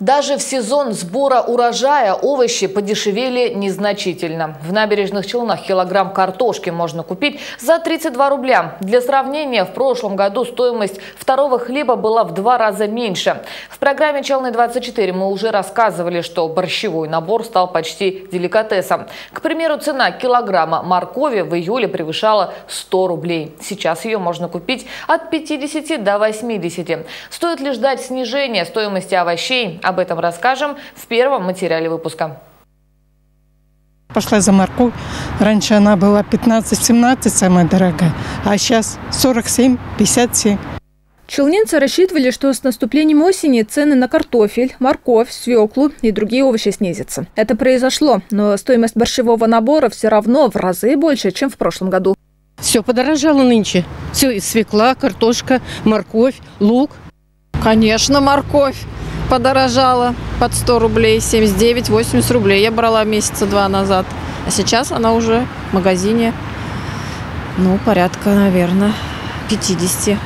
Даже в сезон сбора урожая овощи подешевели незначительно. В набережных Челнах килограмм картошки можно купить за 32 рубля. Для сравнения, в прошлом году стоимость второго хлеба была в два раза меньше. В программе «Челны-24» мы уже рассказывали, что борщевой набор стал почти деликатесом. К примеру, цена килограмма моркови в июле превышала 100 рублей. Сейчас ее можно купить от 50 до 80. Стоит ли ждать снижения стоимости овощей? Об этом расскажем в первом материале выпуска. Пошла за морковь. Раньше она была 15-17, самая дорогая, а сейчас 47-57. Челнинцы рассчитывали, что с наступлением осени цены на картофель, морковь, свеклу и другие овощи снизятся. Это произошло, но стоимость борщевого набора все равно в разы больше, чем в прошлом году. Все подорожало нынче. Все, свекла, картошка, морковь, лук. Конечно, морковь подорожала под 100 рублей, 79-80 рублей. Я брала месяца два назад. А сейчас она уже в магазине, ну, порядка, наверное, 50.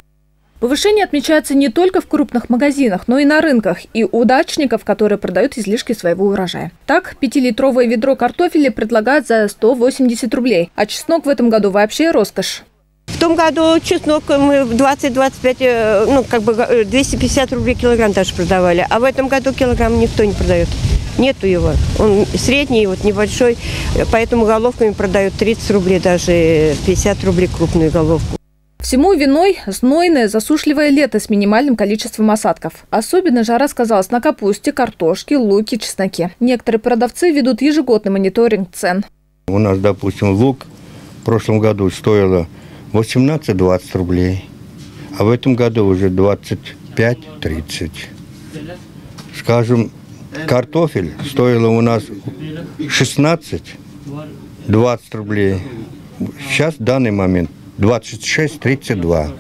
Повышение отмечается не только в крупных магазинах, но и на рынках и у дачников, которые продают излишки своего урожая. Так, 5-литровое ведро картофеля предлагают за 180 рублей, а чеснок в этом году вообще роскошь. В том году чеснок мы 20-25, э, ну, как бы 250 э, рублей килограмм даже продавали. А в этом году килограмм никто не продает. Нету его. Он средний, вот небольшой, поэтому головками продают 30 рублей, даже 50 рублей крупную головку. Всему виной знойное засушливое лето с минимальным количеством осадков. Особенно жара сказалась на капусте, картошке, луке, чесноке. Некоторые продавцы ведут ежегодный мониторинг цен. У нас, допустим, лук в прошлом году стоило 18-20 рублей, а в этом году уже 25-30. Скажем, картофель стоило у нас 16-20 рублей. Сейчас, в данный момент, 26-32.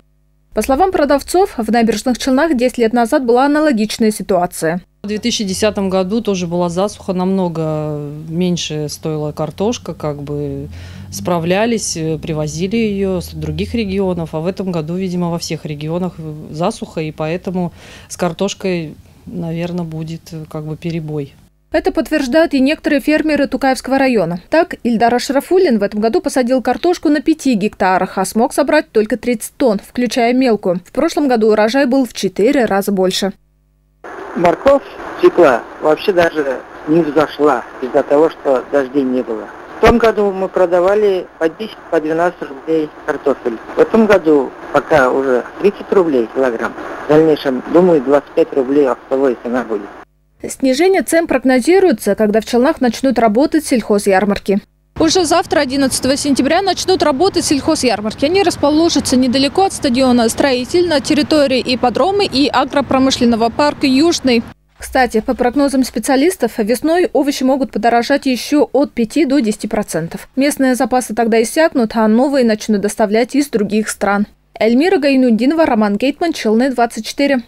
По словам продавцов, в набережных Челнах 10 лет назад была аналогичная ситуация. В 2010 году тоже была засуха, намного меньше стоила картошка, как бы справлялись, привозили ее с других регионов, а в этом году, видимо, во всех регионах засуха, и поэтому с картошкой, наверное, будет как бы перебой. Это подтверждают и некоторые фермеры Тукаевского района. Так, Ильдар Ашрафулин в этом году посадил картошку на 5 гектарах, а смог собрать только 30 тонн, включая мелкую. В прошлом году урожай был в 4 раза больше. Морковь цикла вообще даже не взошла из-за того, что дождей не было. В том году мы продавали по 10, по 12 рублей картофель. В этом году пока уже 30 рублей килограмм. В дальнейшем, думаю, 25 рублей оптовая цена будет. Снижение цен прогнозируется, когда в Челнах начнут работать сельхозярмарки. Уже завтра, 11 сентября, начнут работать сельхозярмарки. Они расположатся недалеко от стадиона «Строитель» на территории ипподрома и агропромышленного парка «Южный». Кстати, по прогнозам специалистов, весной овощи могут подорожать еще от 5 до 10%. Местные запасы тогда иссякнут, а новые начнут доставлять из других стран. Эльмира Гайнудинова, Роман Гейтман, Челны, 24.